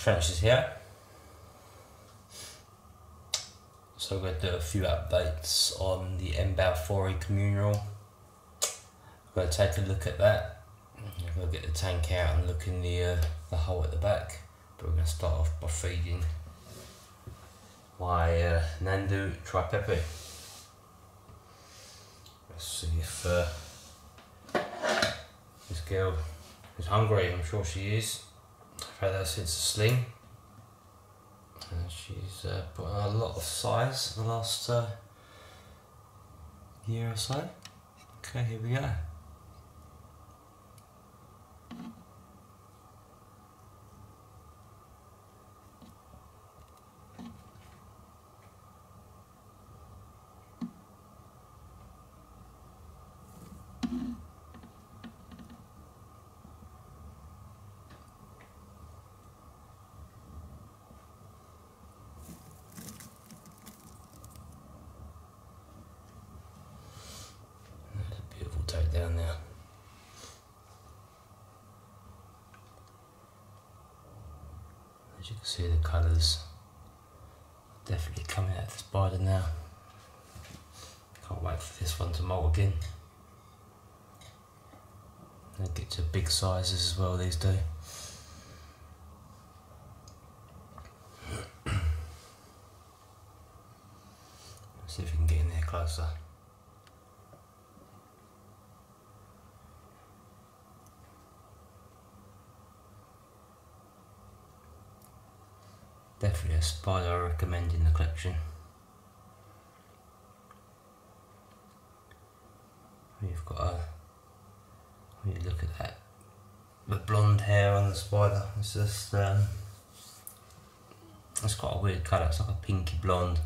Trenches here. So we're going to do a few updates on the M Balfouri communal. We're going to take a look at that. We're going to get the tank out and look in the, uh, the hole at the back. But we're going to start off by feeding my uh, Nhandu tripepii. Let's see if uh, this girl is hungry, I'm sure she is. I've had since sling. And she's uh, put on a lot of size in the last uh, year or so. Okay, here we go. beautiful take down there. As you can see the colours definitely coming out of the spider now. Can't wait for this one to molt again. They get to big sizes as well these days. See if we can get in there closer. Definitely a spider I recommend in the collection. You've got a, you look at that, the blonde hair on the spider, it's just, um, it's quite a weird colour, it's like a pinky blonde.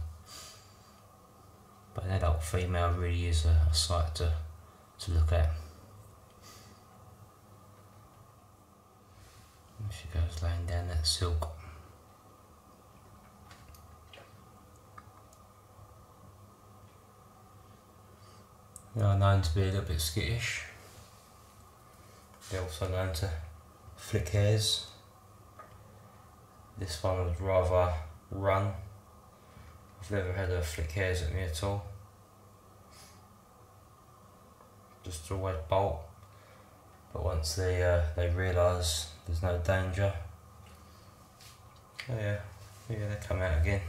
But an adult female really is a, a sight to, to look at. She goes laying down that silk. They are known to be a little bit skittish. They're also known to flick hairs. This one would rather run. I've never had her flick hairs at me at all. Just always bolt. But once they uh, they realise there's no danger, oh yeah, yeah they come out again.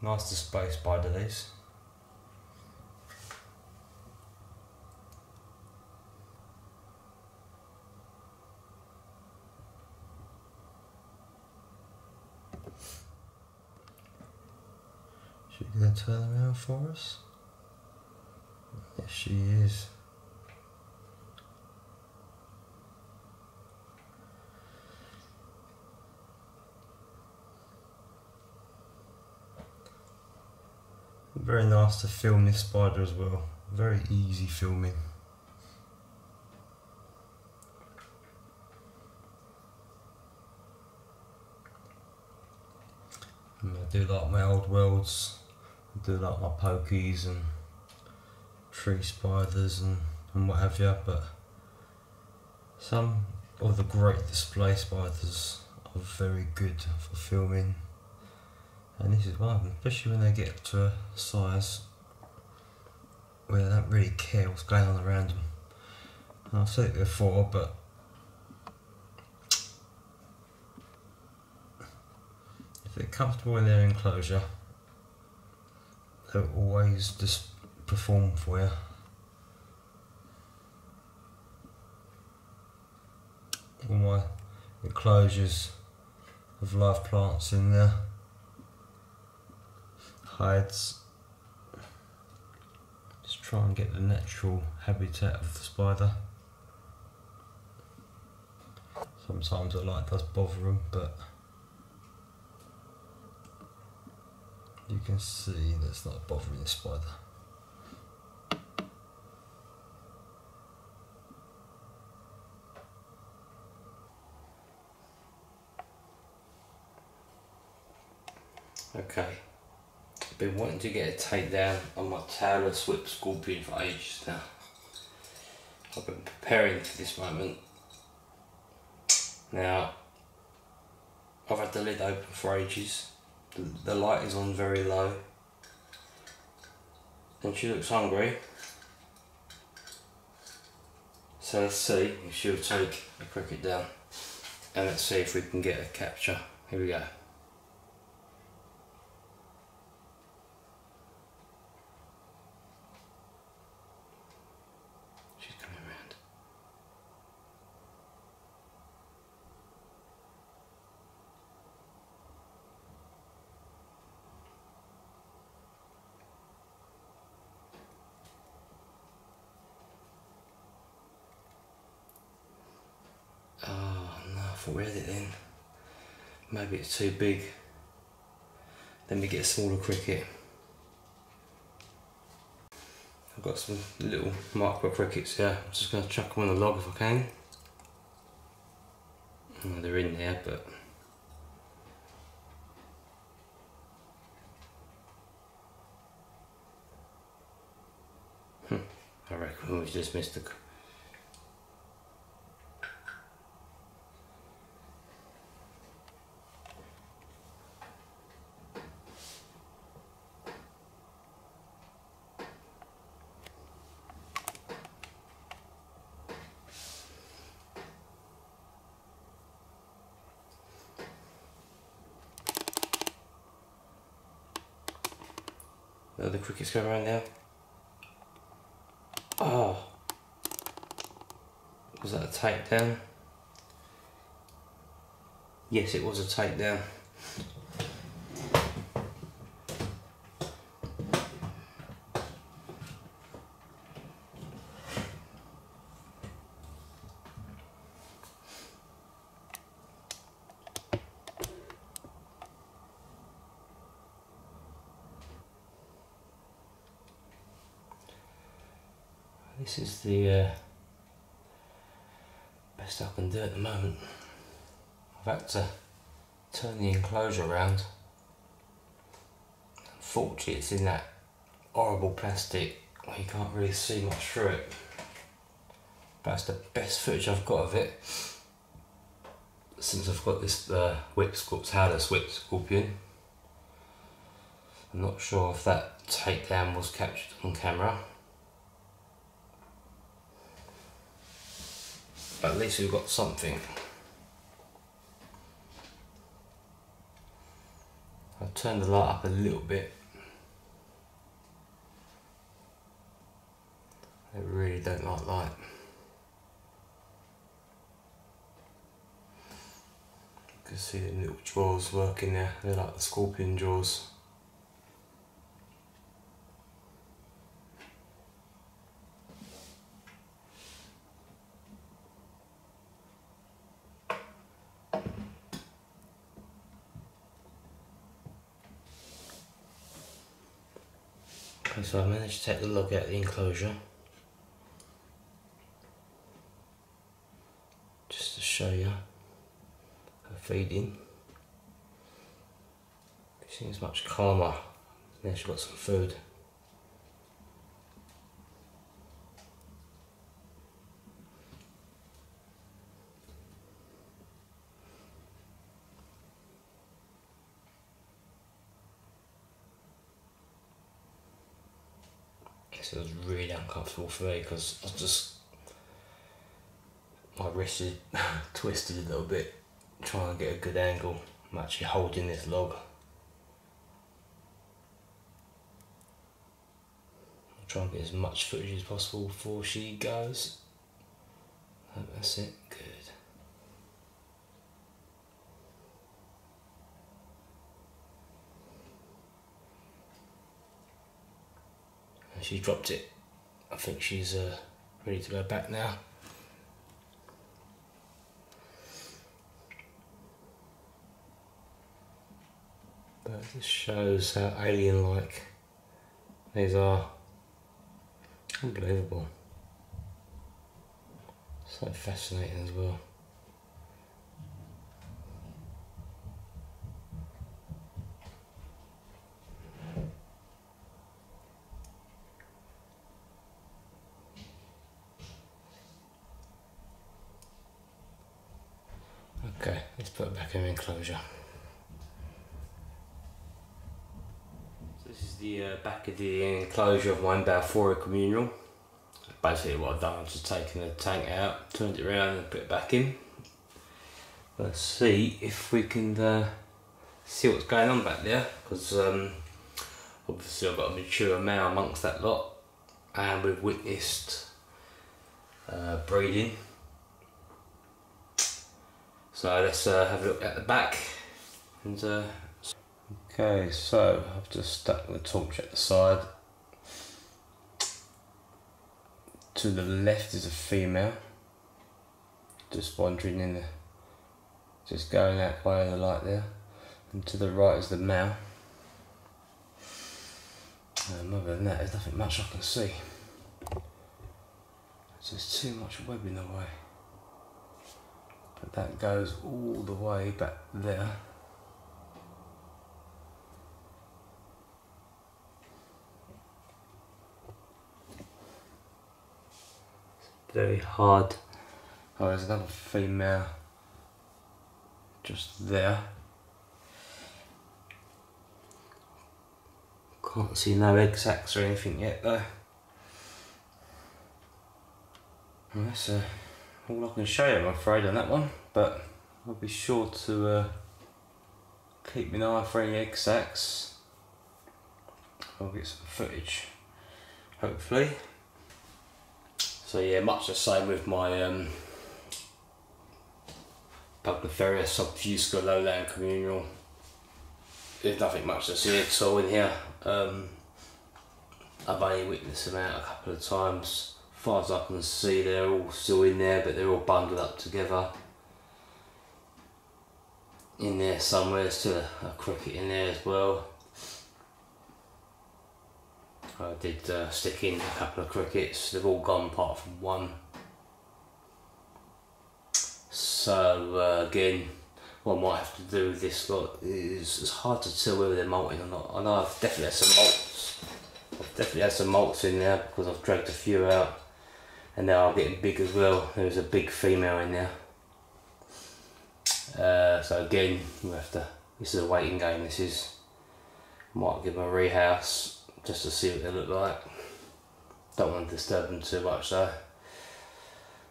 Nice display spider these. She gonna turn around for us? Yes, she is. Very nice to film this spider as well. Very easy filming. I do like my old worlds do like my pokies and tree spiders and, and what have you, but some of the great display spiders are very good for filming. And this is one of them, especially when they get to a size where they don't really care what's going on around them. And I've said it before, but if they're comfortable in their enclosure, they'll always just perform for you. All my enclosures of live plants in there, hides. Just try and get the natural habitat of the spider. Sometimes the light does bother them, but you can see that's not bothering the spider. Okay, I've been wanting to get a takedown on my tailless whip scorpion for ages now. I've been preparing for this moment Now, I've had the lid open for ages. The, light is on very low. And she looks hungry. So let's see if she'll take the cricket down. And let's see if we can get a capture. Here we go. Oh no, I thought we it then. Maybe it's too big. Then we get a smaller cricket. I've got some little micro crickets here. I'm just going to chuck them on the log if I can. They're in there, but Hmm, I reckon we've just missed the. C- Uh, the crickets go around now. Oh. Was that a takedown? Yes, it was a takedown. This is the uh, best I can do at the moment. I've had to turn the enclosure around. Unfortunately, it's in that horrible plastic you can't really see much through it. But that's the best footage I've got of it since I've got this uh, whip scorpion, Howler's whip scorpion. I'm not sure if that takedown was captured on camera. At least we've got something. I've turned the light up a little bit. I really don't like light. You can see the little jaws working there. They're like the scorpion jaws. So I managed to take log out of the enclosure. Just to show you her feeding. She seems much calmer. Now she's got some food. It was really uncomfortable for me because I just my wrist is twisted a little bit, trying to get a good angle. I'm actually holding this log. I'll try and get as much footage as possible before she goes. That's it, good. She dropped it. I think she's uh, ready to go back now. But this shows how alien like these are. Unbelievable. So fascinating as well. Okay, let's put it back in the enclosure. So this is the uh, back of the enclosure of my Balfour communal. Basically what I've done, I've just taken the tank out, turned it around and put it back in. Let's see if we can uh, see what's going on back there, because um, obviously I've got a mature male amongst that lot, and we've witnessed uh, breeding so let's uh, have a look at the back. And uh, Okay, so I've just stuck the torch at the side. To the left is a female. Just wandering in the, just going way of the light there. And to the right is the male. Um, other than that, there's nothing much I can see. There's just too much web in the way but that goes all the way back there. Very hard. Oh there's another female just there. Can't see no egg sacs or anything yet though. That's a all I can show you I'm afraid on that one but I'll be sure to uh, keep an eye for any egg I'll get some footage hopefully. So yeah much the same with my um, Poecilotheria subfusca lowland communal. There's nothing much to see at all in here. Um, I've only witnessed them out a couple of times far as I can see they're all still in there but they're all bundled up together. In there somewhere there's still a, a cricket in there as well. I did uh, stick in a couple of crickets. They've all gone apart from one. So uh, again what I might have to do with this lot is it's hard to tell whether they're molting or not. I know I've definitely had some molts. I've definitely had some molts in there because I've dragged a few out and they are getting big as well. There's a big female in there. Uh, so again, we have to. This is a waiting game. This is. Might give them a rehouse just to see what they look like. Don't want to disturb them too much though.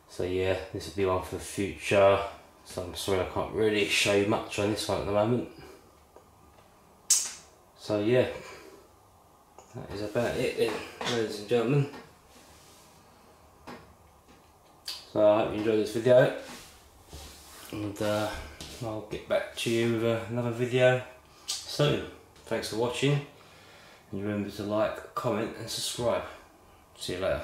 So yeah, this will be one for the future. So I'm sorry I can't really show you much on this one at the moment. So yeah, that is about it then, ladies and gentlemen. So I hope you enjoyed this video and uh, I'll get back to you with uh, another video soon. Thanks for watching and remember to like, comment and subscribe. See you later.